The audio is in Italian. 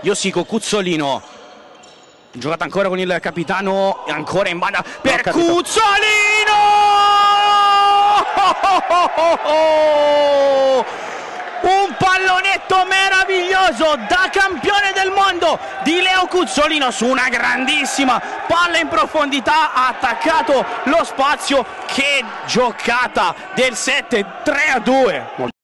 Iosico Cuzzolino. Giocata ancora con il capitano ancora in banda per Cuzzolino! Un pallonetto meraviglioso da campione del mondo di Leo Cuzzolino su una grandissima palla in profondità ha attaccato lo spazio che giocata del 7 3 a 2